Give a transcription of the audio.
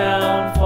down